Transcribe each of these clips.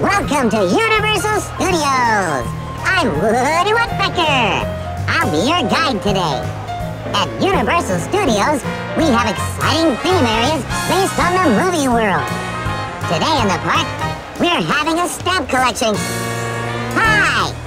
Welcome to Universal Studios. I'm Woody Woodpecker. I'll be your guide today. At Universal Studios, we have exciting theme areas based on the movie world. Today in the park, we're having a stamp collection. Hi!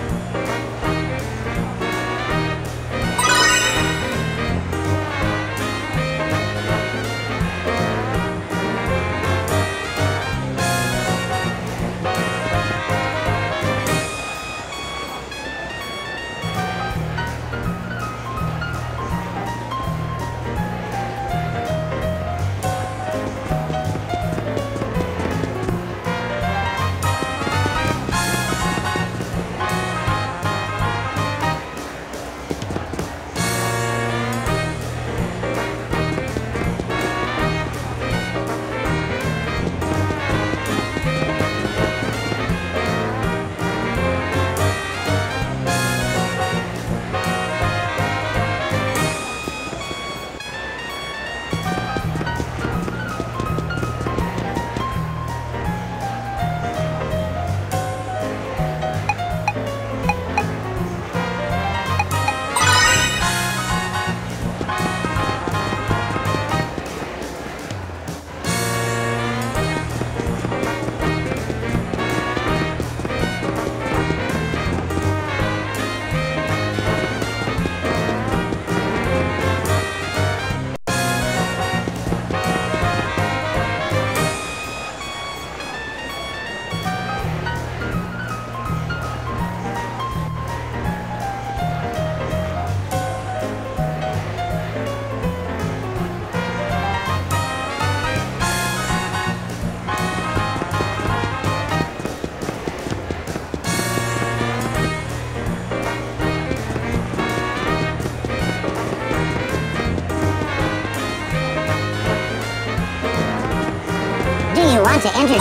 To enter...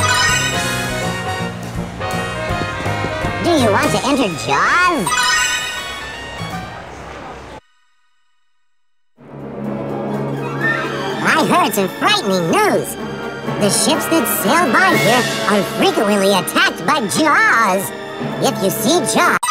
Do you want to enter Jaws? I heard some frightening news. The ships that sail by here are frequently attacked by Jaws. If you see Jaws...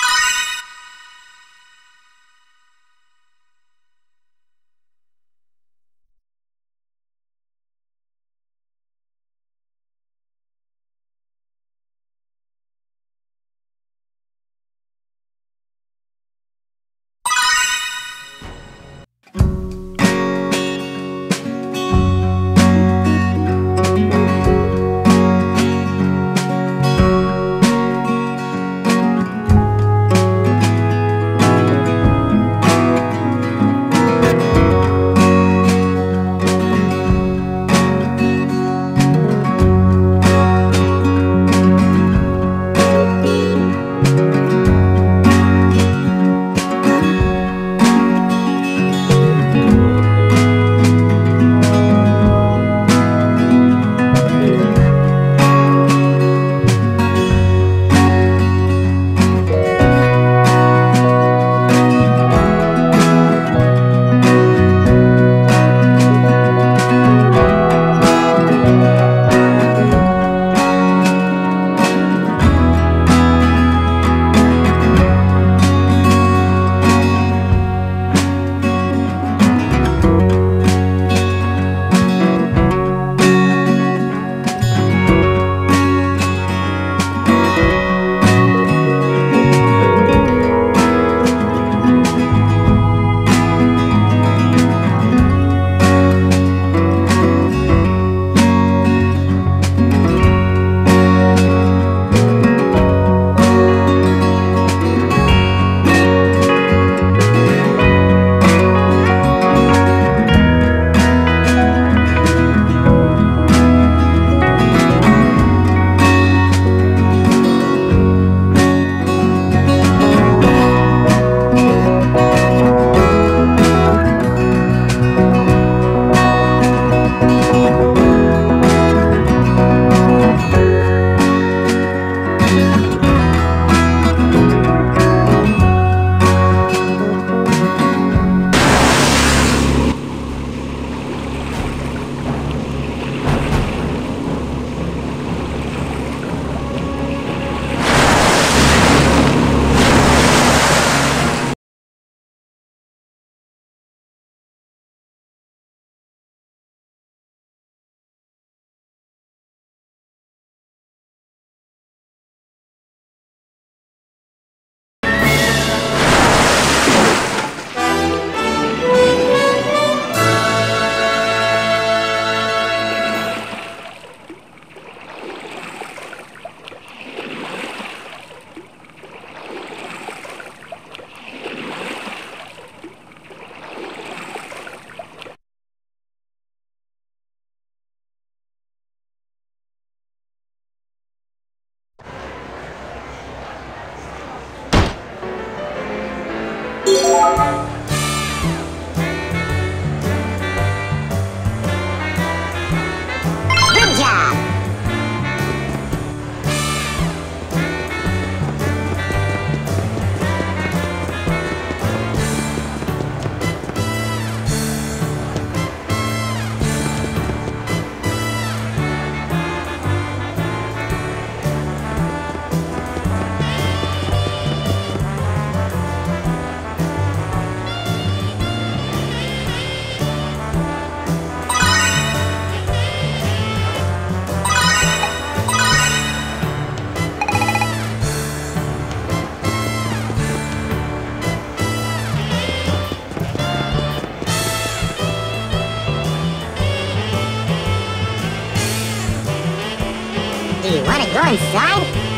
Do you